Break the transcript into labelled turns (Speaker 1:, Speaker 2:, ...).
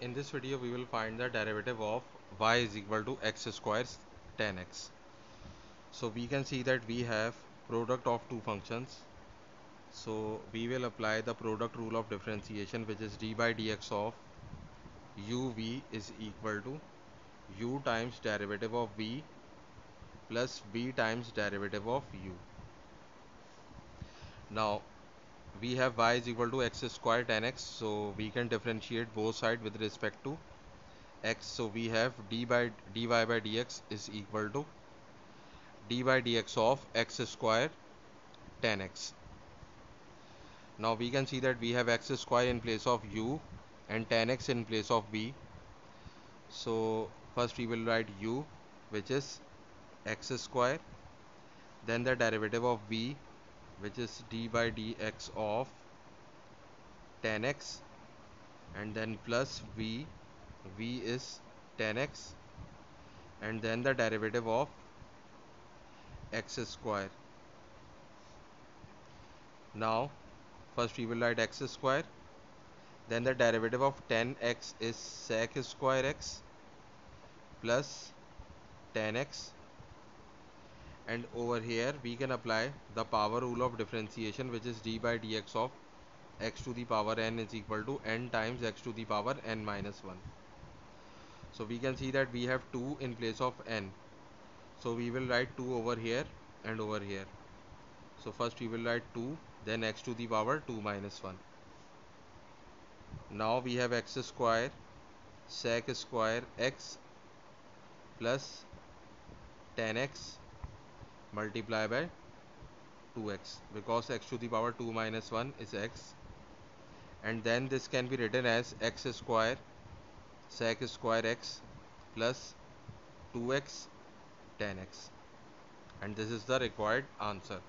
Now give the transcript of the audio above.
Speaker 1: in this video we will find the derivative of y is equal to x square tan x. So we can see that we have product of two functions. So we will apply the product rule of differentiation which is d by dx of uv is equal to u times derivative of v plus v times derivative of u. Now we have y is equal to x square tan x so we can differentiate both sides with respect to x. So we have d by dy by dx is equal to d by dx of x square tan x. Now we can see that we have x square in place of u and tan x in place of v so first we will write u which is x square then the derivative of v which is d by dx of tan x and then plus v v is tan x and then the derivative of x square. Now first we will write x square then the derivative of tan x is sec square x plus tan x and over here we can apply the power rule of differentiation which is d by dx of x to the power n is equal to n times x to the power n minus 1 so we can see that we have 2 in place of n. So we will write 2 over here and over here. So first we will write 2 then x to the power 2 minus 1 now we have x square sec square x plus tan x multiply by 2x because x to the power 2 minus 1 is x. And then this can be written as x square sec square x plus 2x tan x. And this is the required answer